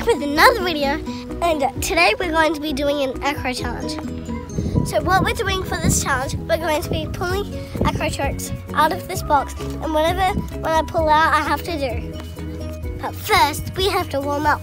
back with another video and today we're going to be doing an acro challenge. So what we're doing for this challenge, we're going to be pulling acro tricks out of this box and whatever when I pull out I have to do. But first we have to warm up.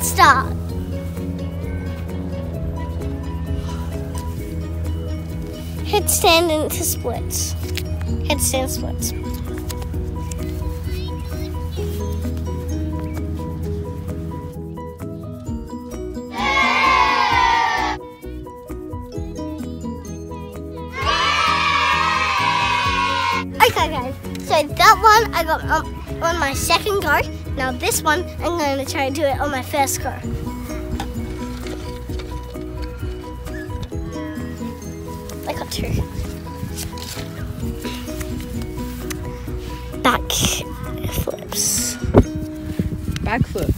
Let's start. Headstand into splits. Headstand splits. Okay guys, so that one I got on, on my second go. Now this one, I'm going to try and do it on my first go. I got two. Back flips. Backflip.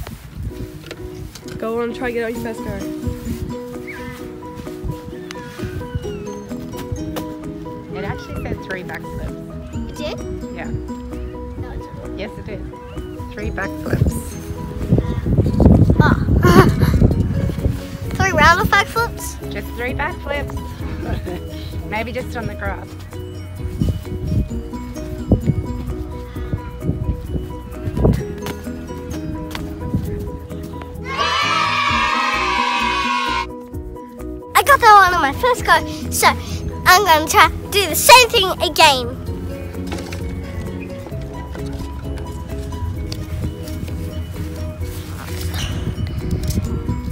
Go on, try to get on your first go. It actually said three backflips. You did? Yeah. No, it didn't. Yes, it did. Three backflips. Three round of back flips? Just three backflips. Maybe just on the grass. I got that one on my first go, so I'm going to try do the same thing again.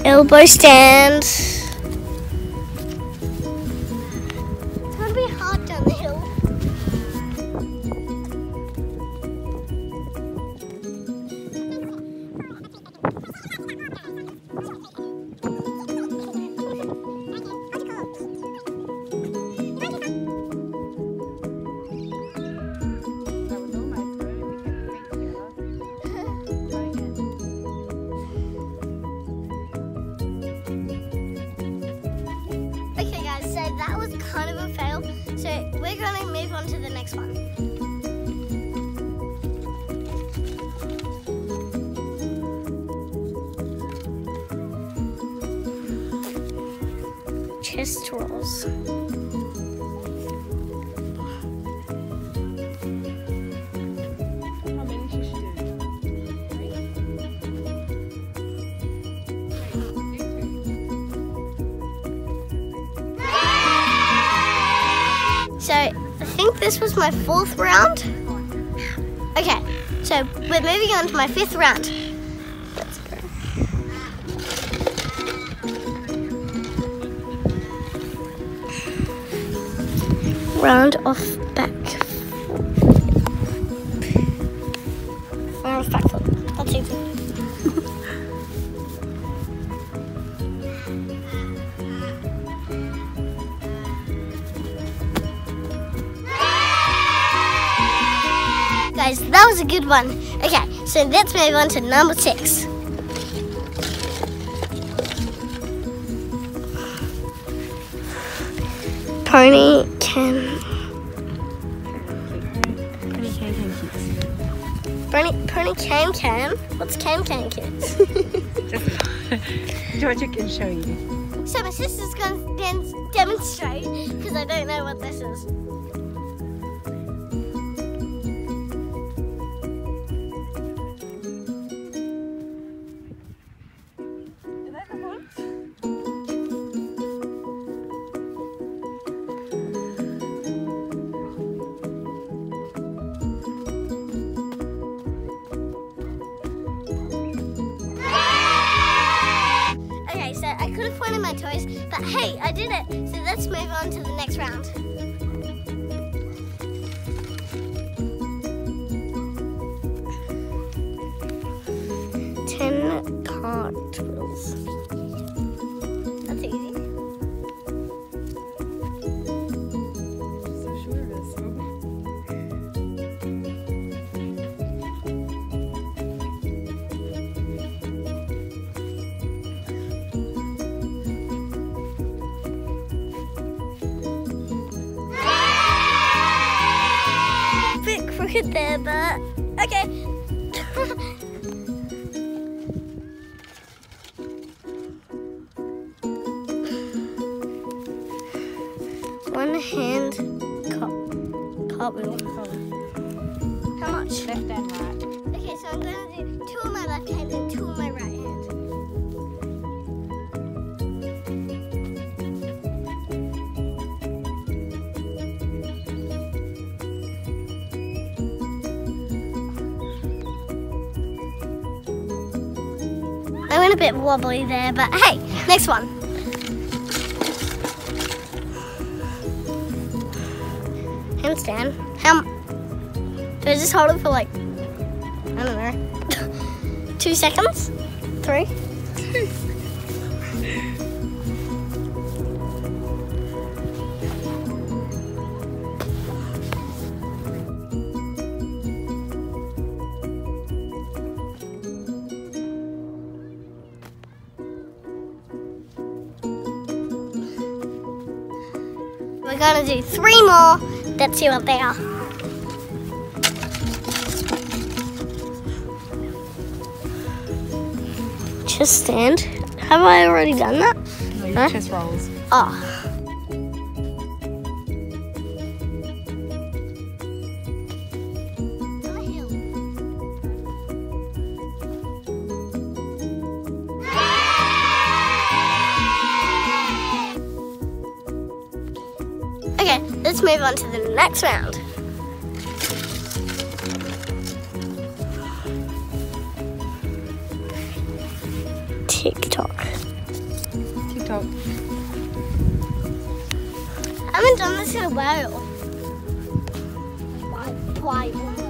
Elbow stand. So I think this was my fourth round. Okay, so we're moving on to my fifth round. Round off back. Round off back foot. That's easy. Guys, that was a good one. Okay, so let's move on to number six. Pony can. Pony, pony Cam can. What's Cam Cam kids? Just Georgia can show you. so my sister's going to demonstrate because I don't know what this is. One of my toys, but hey, I did it. So let's move on to the next round. Ten cartwheels. There, but okay. One hand car- cartwheel. How much? Left and. Bit wobbly there, but hey, next one. Handstand. How? Do I just hold it for like I don't know. Two seconds? Three? Gonna do three more. Let's see what they are. Just stand. Have I already done that? No, Huh? chest rolls. Oh. Okay, let's move on to the next round. tick-tock. tick-tock. I haven't done this in a while. Why? Why?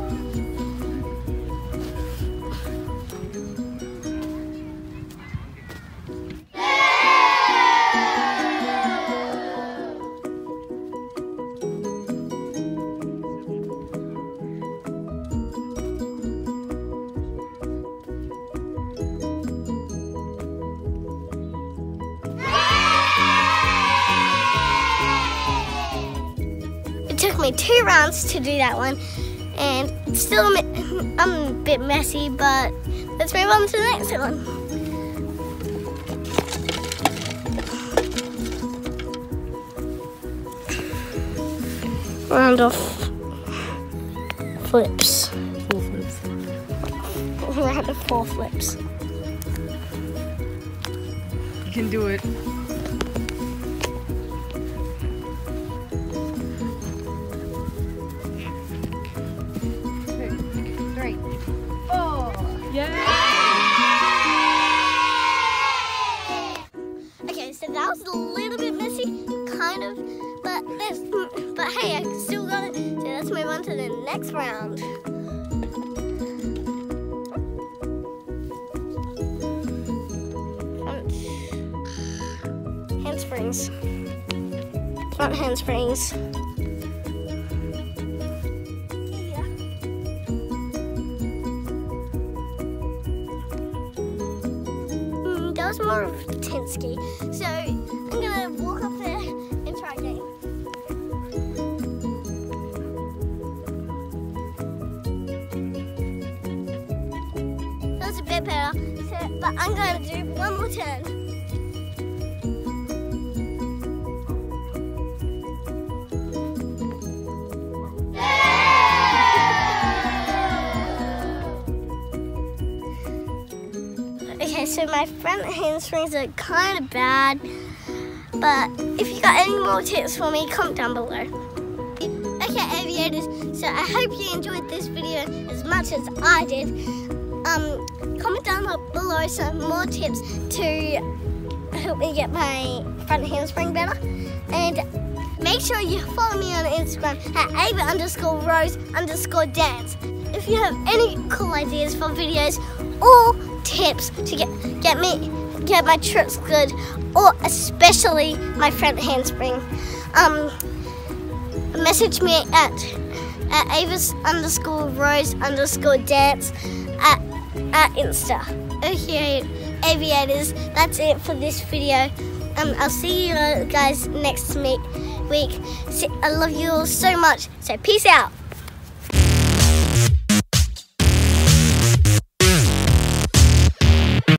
Me two rounds to do that one, and still I'm a bit messy, but let's move on to the next one. Round off flips. Full flips. Round of four flips. You can do it. Yeah. Okay, so that was a little bit messy, kind of, but this, but hey, I still got it. So let's move on to the next round. Front handsprings. Front handsprings. Was more of a tinsica. So I'm gonna walk up there and try again. That was a bit better. So, but I'm gonna do one more turn. Okay, so my front handsprings are kind of bad, but if you got any more tips for me, comment down below. Okay, aviators, so I hope you enjoyed this video as much as I did. Um, comment down below some more tips to help me get my front handspring better. And make sure you follow me on Instagram at Ava underscore Rose underscore dance. If you have any cool ideas for videos or tips to get get me get my trips good, or especially my front handspring, um, message me at at Avis underscore Rose underscore dance at at Insta. Okay, aviators, that's it for this video. Um, I'll see you guys next week. I love you all so much. So peace out.